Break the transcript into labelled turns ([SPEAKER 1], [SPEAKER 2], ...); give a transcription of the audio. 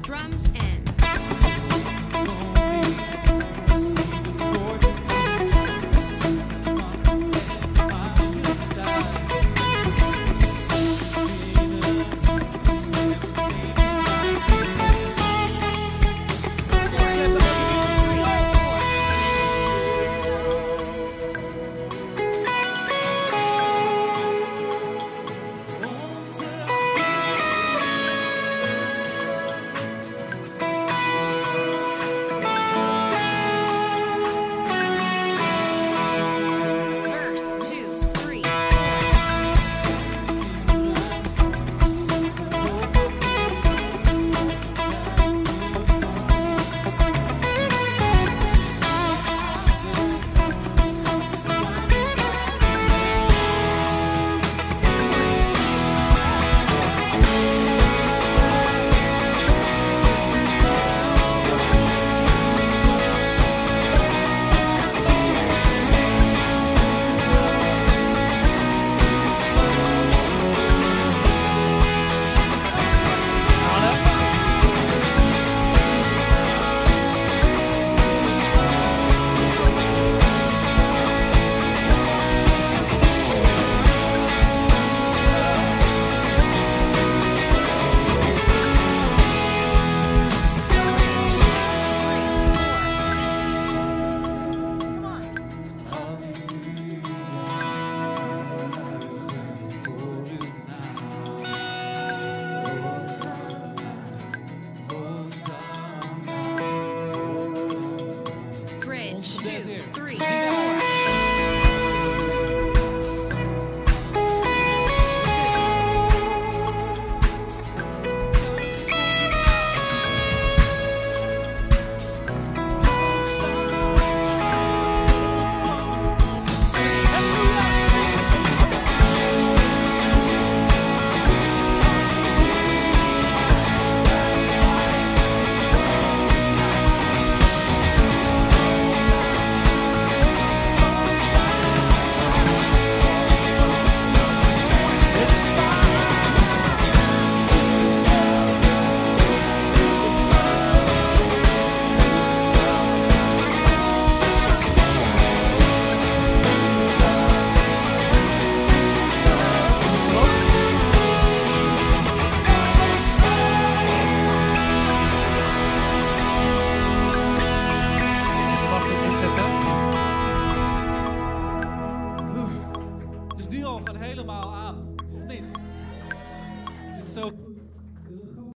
[SPEAKER 1] Drums in.
[SPEAKER 2] Gewoon helemaal aan, of niet? Het is zo